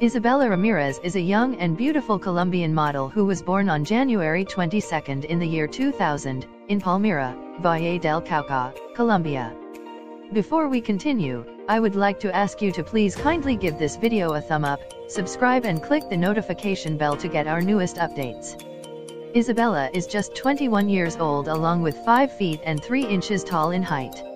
Isabela Ramirez is a young and beautiful Colombian model who was born on January 22 in the year 2000, in Palmira, Valle del Cauca, Colombia. Before we continue, I would like to ask you to please kindly give this video a thumb up, subscribe and click the notification bell to get our newest updates. Isabella is just 21 years old along with 5 feet and 3 inches tall in height.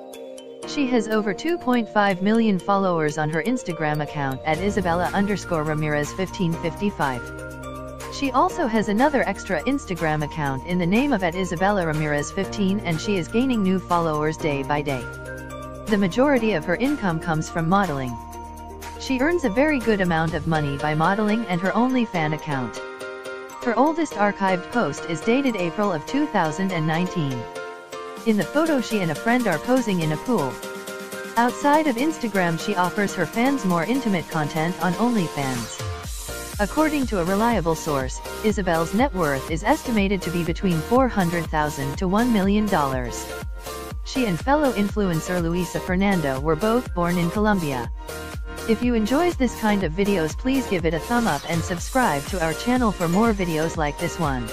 She has over 2.5 million followers on her Instagram account at Isabela underscore Ramirez 1555. She also has another extra Instagram account in the name of at Isabela Ramirez 15 and she is gaining new followers day by day. The majority of her income comes from modeling. She earns a very good amount of money by modeling and her OnlyFan account. Her oldest archived post is dated April of 2019. In the photo she and a friend are posing in a pool. Outside of Instagram she offers her fans more intimate content on OnlyFans. According to a reliable source, Isabel's net worth is estimated to be between $400,000 to $1 million. She and fellow influencer Luisa Fernanda were both born in Colombia. If you enjoys this kind of videos please give it a thumb up and subscribe to our channel for more videos like this one.